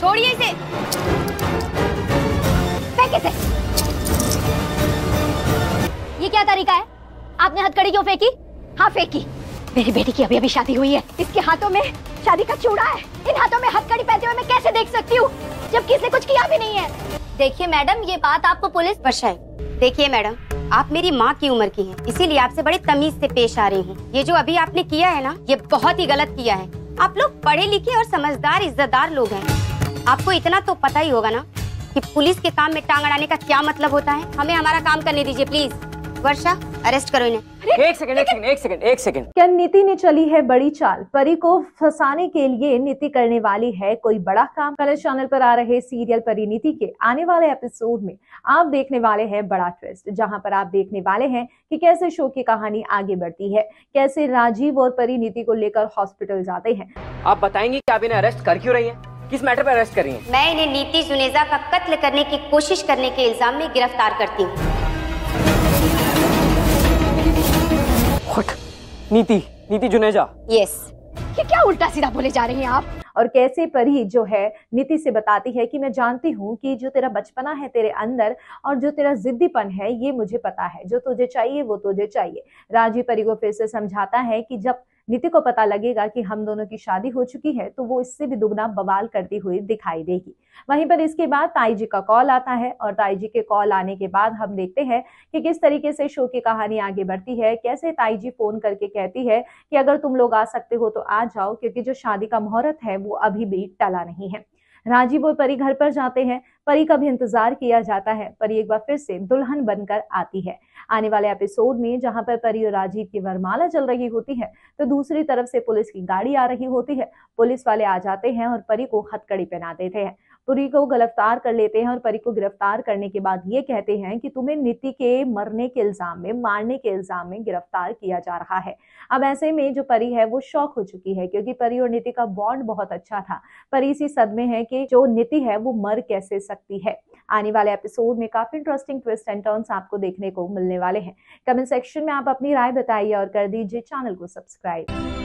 छोड़िए इसे। फेंक ये क्या तरीका है? आपने हथकड़ी क्यों फेंकी? हाँ फेंकी। मेरी बेटी की अभी अभी शादी हुई है। इसके हाथों में शादी का चूड़ा है। इन हाथों में हथकड़ी पहनते हुए मैं कैसे देख सकती हूँ? जबकि इसने कुछ किया भी नहीं है। देखिए मैडम ये बात आपको पुलिस वर्षा देखिए मैडम आप मेरी माँ की उम्र की हैं, इसीलिए आपसे बड़े तमीज से पेश आ रही हूँ। ये जो अभी आपने किया है ना ये बहुत ही गलत किया है। आप लोग पढ़े लिखे और समझदार, इज्जतदार लोग हैं। आपको इतना तो पता ही होगा ना कि पुलिस के काम में टांग अड़ाने का क्या मतलब होता है? हमें हमारा काम करने दीजिए प्लीज़ वर्षा अरेस्ट करो इन्हें। एक सेकंड एक सेकंड एक सेकंड एक सेकंड क्या नीति ने चली है बड़ी चाल? परी को फंसाने के लिए नीति करने वाली है कोई बड़ा काम? कलर चैनल पर आ रहे सीरियल परिनीति के आने वाले एपिसोड में आप देखने वाले हैं बड़ा ट्विस्ट जहाँ पर आप देखने वाले हैं कि कैसे शो की कहानी आगे बढ़ती है कैसे राजीव और परिनीति को लेकर हॉस्पिटल जाते हैं। आप बताएँगे की आप इन्हें अरेस्ट कर क्यों रही है? किस मैटर पर अरेस्ट कर रही हैं? मैं इन्हें नीति जुनेजा का कत्ल करने की कोशिश करने के इल्ज़ाम में गिरफ़्तार करती हूँ। नीति नीति जुनेजा यस ये क्या उल्टा सीधा बोले जा रहे हैं आप? और कैसे परी जो है नीति से बताती है कि मैं जानती हूँ कि जो तेरा बचपना है तेरे अंदर और जो तेरा जिद्दीपन है ये मुझे पता है। जो तुझे चाहिए वो तुझे चाहिए। राजीव परी को फिर से समझाता है कि जब नीति को पता लगेगा कि हम दोनों की शादी हो चुकी है तो वो इससे भी दुगना बवाल करती हुई दिखाई देगी। वहीं पर इसके बाद ताई जी का कॉल आता है और ताई जी के कॉल आने के बाद हम देखते हैं कि किस तरीके से शो की कहानी आगे बढ़ती है, कैसे ताई जी फ़ोन करके कहती है कि अगर तुम लोग आ सकते हो तो आ जाओ, क्योंकि जो शादी का मुहूर्त है वो अभी भी टला नहीं है। राजीव और परी घर पर जाते हैं, परी का भी इंतज़ार किया जाता है, परी एक बार फिर से दुल्हन बनकर आती है। आने वाले एपिसोड में, जहाँ पर परी और राजीव की वरमाला चल रही होती है तो दूसरी तरफ़ से पुलिस की गाड़ी आ रही होती है। पुलिस वाले आ जाते हैं और परी को हथकड़ी पहना देते हैं पुरी को गिरफ़्तार कर लेते हैं और परी को गिरफ़्तार करने के बाद ये कहते हैं कि तुम्हें नीति के मरने के इल्ज़ाम में, मारने के इल्ज़ाम में गिरफ़्तार किया जा रहा है। अब ऐसे में जो परी है, वो शौक हो चुकी है, क्योंकि परी और नीति का बॉन्ड बहुत अच्छा था। परी इसी सदमे है कि जो नीति है, वो मर कैसे सकती है? आने वाले एपिसोड में काफ़ी इंटरेस्टिंग ट्विस्ट एंड टर्न्स आपको देखने को मिलने वाले हैं। कमेंट सेक्शन में आप अपनी राय बताइए और कर दीजिए चैनल को सब्सक्राइब।